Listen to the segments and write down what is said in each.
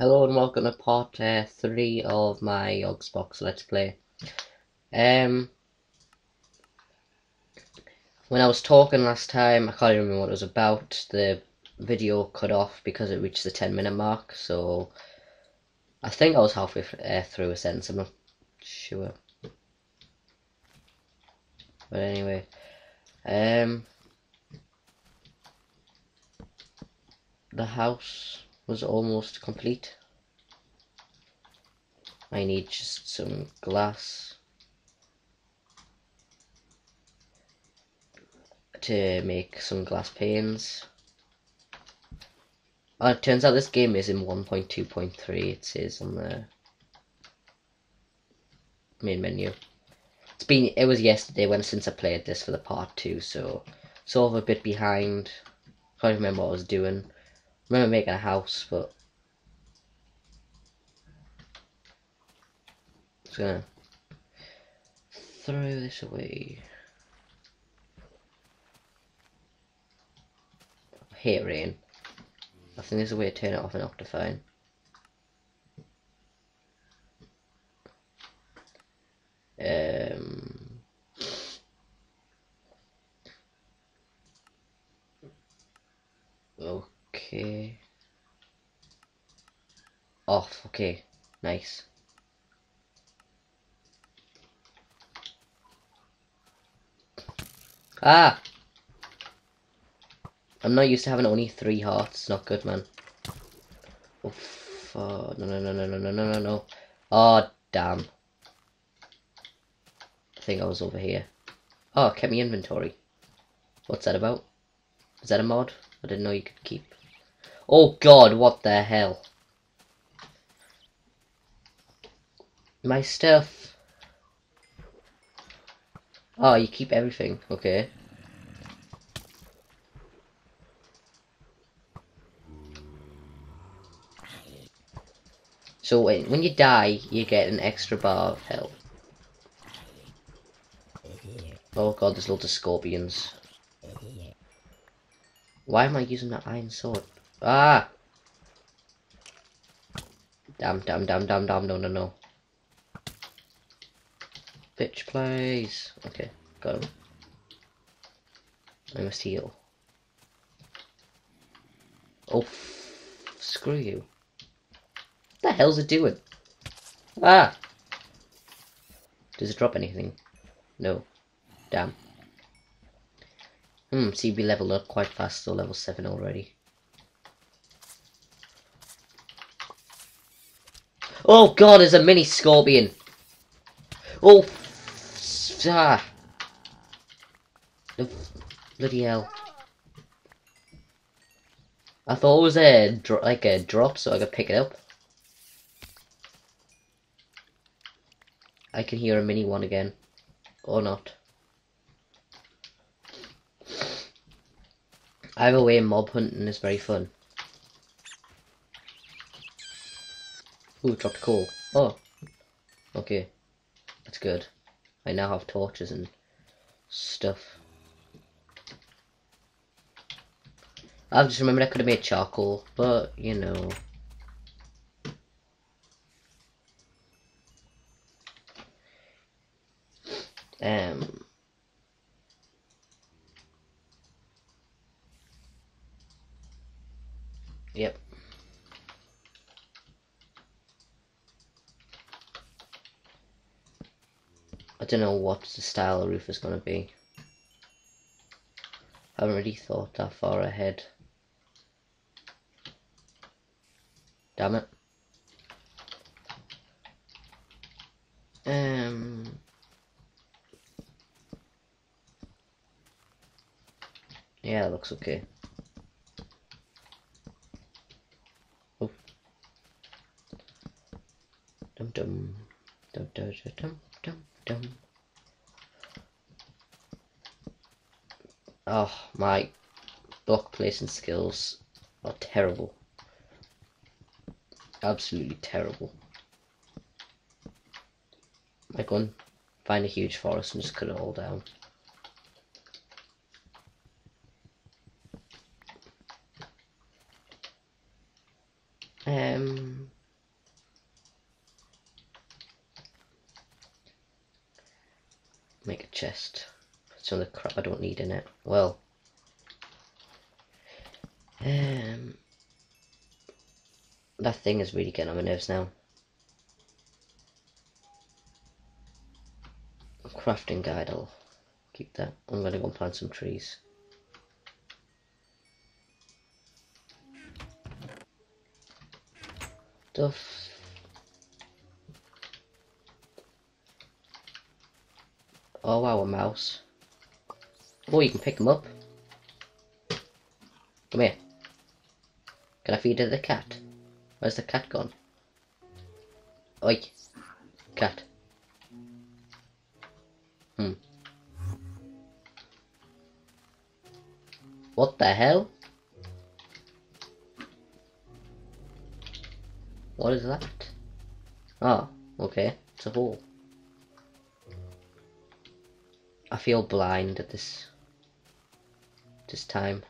Hello and welcome to part uh, 3 of my Yogbox Let's Play. Um, when I was talking last time, I can't even remember what it was about, the video cut off because it reached the 10 minute mark, so I think I was halfway uh, through a sentence, I'm not sure. But anyway, um, the house was almost complete. I need just some glass to make some glass panes. Oh, it turns out this game is in 1.2.3, it says on the main menu. It's been, it was yesterday when since I played this for the part 2, so sort of a bit behind. Can't remember what I was doing remember making a house, but just gonna throw this away. I hate rain. I think there's a way to turn it off in Optifine. Um, oh. Okay. Off, okay. Nice. Ah! I'm not used to having only three hearts. Not good, man. Oof. Oh, no, no, no, no, no, no, no, no, no. Oh, damn. I think I was over here. Oh, kept me inventory. What's that about? Is that a mod? I didn't know you could keep. Oh god, what the hell? My stuff. Oh, you keep everything. Okay. So when, you die, you get an extra bar of health. Oh god, there's loads of scorpions. Why am I using that iron sword? Ah! Damn, damn, damn, damn, damn, no, no, no. Bitch, please. Okay, got him. I must heal. Oh, screw you. What the hell's it doing? Ah! Does it drop anything? No. Damn. Hmm, see, we leveled up quite fast, so level 7 already. Oh god, there's a mini scorpion. Oh, ah. Bloody hell. I thought it was a like a drop so I could pick it up. I can hear a mini one again. Or not. Either way, mob hunting is very fun. Ooh, dropped coal. Oh. Okay. That's good. I now have torches and stuff. I've just remembered I could have made charcoal, but, you know. Um... Yep. I don't know what the style of roof is going to be. I haven't really thought that far ahead. Damn it. Um... Yeah, it looks okay. Oh. Dum dum dum dum dum dum dum. Oh, my block placing skills are terrible. Absolutely terrible. Go and find a huge forest and just cut it all down. Um, make a chest. Some of the crap I don't need in it. Well, um, that thing is really getting on my nerves now. Crafting guide, I'll keep that. I'm gonna go and plant some trees. Stuff. Oh wow, a mouse. Oh, you can pick them up. Come here. Can I feed it the cat? Where's the cat gone? Oi. Cat. Hmm. What the hell? What is that? Oh, okay. It's a hole. I feel blind at this this time.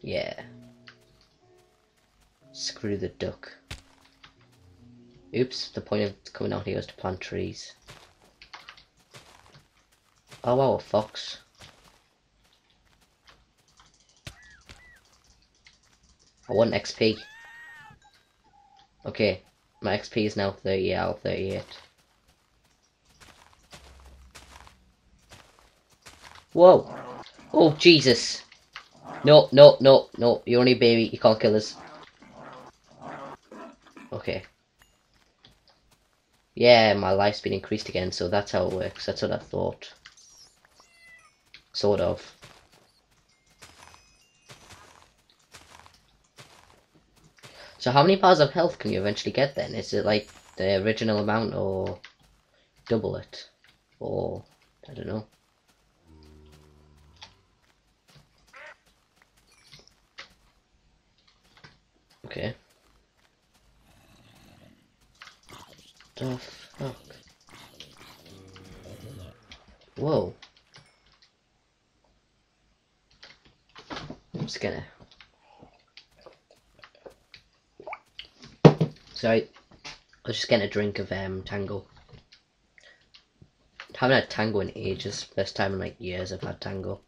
Yeah. Screw the duck. Oops, the point of coming out here was to plant trees. Oh wow, a fox. I want XP. Okay, my XP is now 30 out of 38. Whoa! Oh, Jesus! No, no, no, no, you're only a baby, you can't kill us. Okay. Yeah, my life's been increased again, so that's how it works. That's what I thought. Sort of. So how many bars of health can you eventually get then? Is it like the original amount or double it? Or, I don't know. Okay. The fuck? Whoa. I'm just gonna Sorry, I was just getting a drink of um, Tango. Haven't had Tango in ages. First time in like years I've had Tango.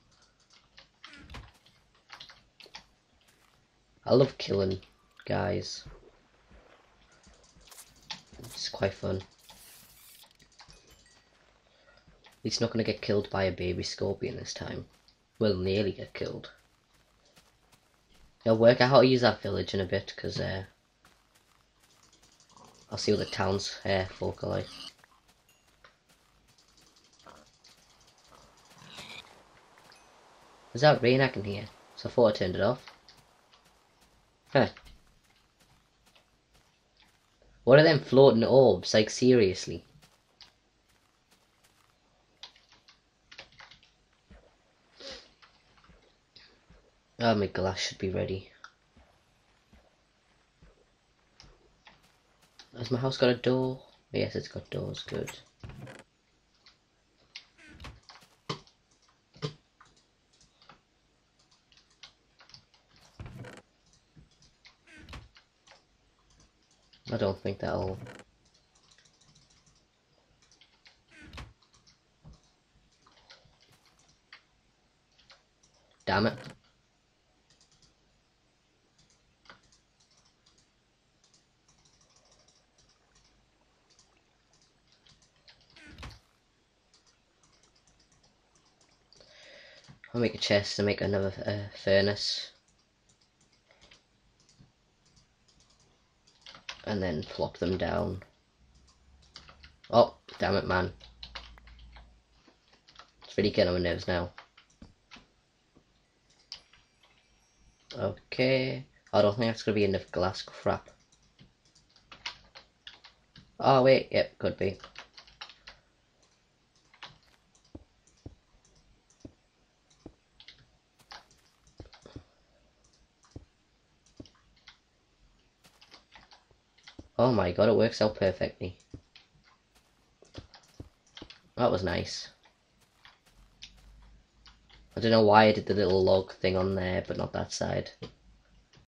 I love killing guys. It's quite fun. He's not going to get killed by a baby scorpion this time. Will nearly get killed. I'll work out how to use that village in a bit, because uh, I'll see what the town's uh, folk are like. Is that rain I can hear? So I thought I turned it off. Huh. What are them floating orbs? Like seriously? Oh, my glass should be ready. Has my house got a door? Yes, it's got doors, good. I don't think that'll... Damn it. I'll make a chest and make another uh, furnace. And then plop them down. Oh, damn it, man. It's really getting on my nerves now. Okay. I don't think that's going to be enough glass crap. Oh, wait. Yep, could be. Oh my god, it works out perfectly. That was nice. I don't know why I did the little log thing on there, but not that side.